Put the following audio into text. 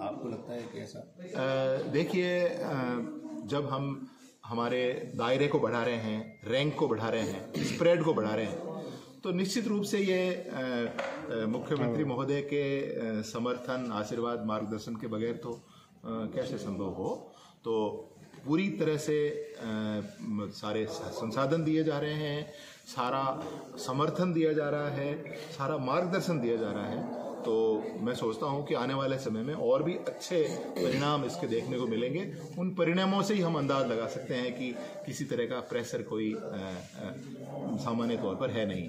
आपको लगता है कैसा देखिए जब हम हमारे दायरे को बढ़ा रहे हैं रैंक को बढ़ा रहे हैं स्प्रेड को बढ़ा रहे हैं तो निश्चित रूप से ये मुख्यमंत्री महोदय के समर्थन आशीर्वाद मार्गदर्शन के बगैर तो कैसे संभव हो? तो पूरी तरह से सारे संसाधन दिए जा रहे हैं सारा समर्थन दिया जा रहा है सारा मार्गदर्शन दिया जा रहा है तो मैं सोचता हूँ कि आने वाले समय में और भी अच्छे परिणाम इसके देखने को मिलेंगे। उन परिणामों से ही हम अंदाज लगा सकते हैं कि किसी तरह का प्रेशर कोई सामान्य तौर पर है नहीं।